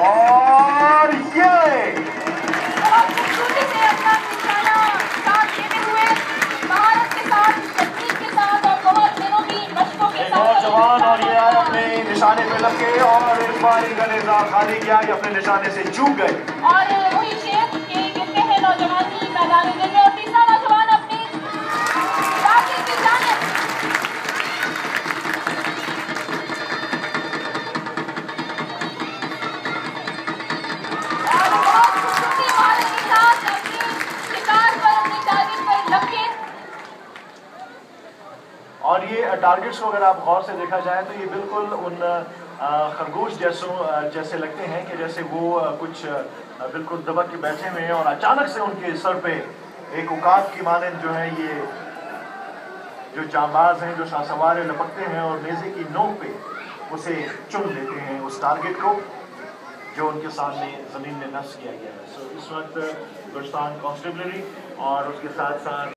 और ये बहुत खूबसूरती से अपना निशाना साथ लेते हुए महारत के साथ तकनीक के साथ और बहुत दिनों की मशकों के एक साथ और जवान ये आए अपने निशाने पे लगे और इस बार इनका निज़ाम खाली किया कि अपने निशाने से चूक गए। और वही शेर और ये टारगेट्स को अगर आप गौर से देखा जाए तो ये बिल्कुल उन खरगोश जैसों जैसे लगते हैं कि जैसे वो कुछ बिल्कुल दबक के बैठे हुए हैं और अचानक से उनके सर पे एक उकाब की मानंद जो है ये जो जांबाज हैं जो शाहसवार लपकते हैं और नेजे की नोक पे उसे चुन लेते हैं उस टारगेट को जो उनके सामने ज़मीन में नष्ट किया गया है। सो so, इस वक्त गुलस्तान कॉन्स्टेबलरी और उसके साथ साथ